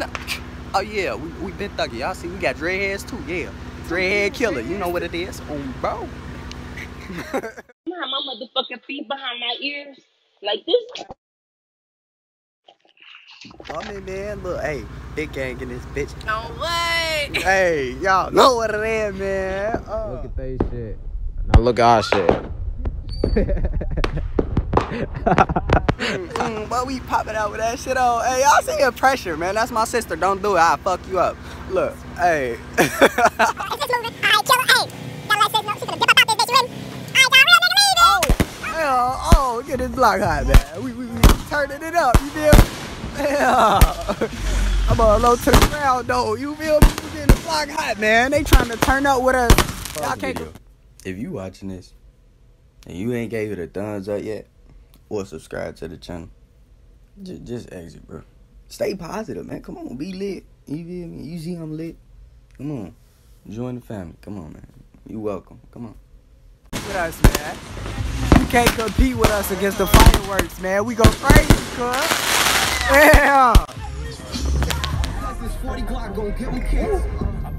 Oh yeah, we we been thugging. Y'all see, we got dreadheads too. Yeah, dreadhead killer. You know what it is, um, bro. have my motherfucking feet behind my ears like this. I mean, man, look, hey, big gang in this bitch. No way. Hey, y'all know what it is, man. Uh, Look at they shit. Now look at our shit. Mm, mm, but we popping out with that shit on. Hey, y'all see your pressure, man. That's my sister. Don't do it. I'll fuck you up. Look, hey. oh, oh, get this block hot, man. We, we, we turning it up, you feel? Yeah. I'm a low to the ground, though. You feel me? We getting the block hot, man. They trying to turn up with us. Y'all can't. If you watching this and you ain't gave it a thumbs up yet or subscribe to the channel, just, just exit, bro. Stay positive, man. Come on, be lit. You feel me? You see I'm lit. Come on, join the family. Come on, man. You welcome. Come on. with us, man. You can't compete with us against the fireworks, man. We go crazy, cuz. Yeah. This 40 Glock gon' get them kids.